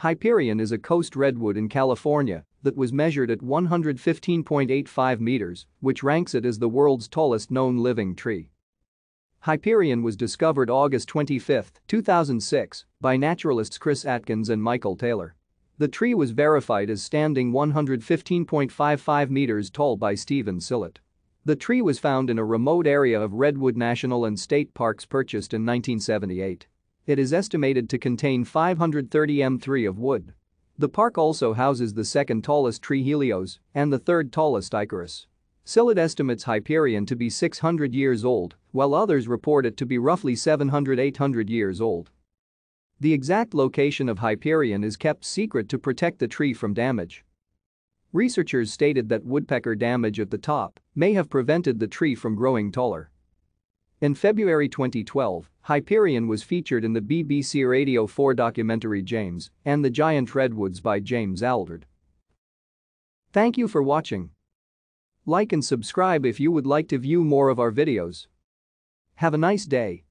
Hyperion is a coast redwood in California that was measured at 115.85 meters, which ranks it as the world's tallest known living tree. Hyperion was discovered August 25, 2006, by naturalists Chris Atkins and Michael Taylor. The tree was verified as standing 115.55 meters tall by Stephen Sillett. The tree was found in a remote area of Redwood National and State Parks purchased in 1978. It is estimated to contain 530 m3 of wood. The park also houses the second tallest tree Helios and the third tallest Icarus. Sillett estimates Hyperion to be 600 years old, while others report it to be roughly 700-800 years old. The exact location of Hyperion is kept secret to protect the tree from damage. Researchers stated that woodpecker damage at the top may have prevented the tree from growing taller. In February 2012, Hyperion was featured in the BBC Radio 4 documentary James and the Giant Redwoods by James Aldred. Thank you for watching. Like and subscribe if you would like to view more of our videos. Have a nice day.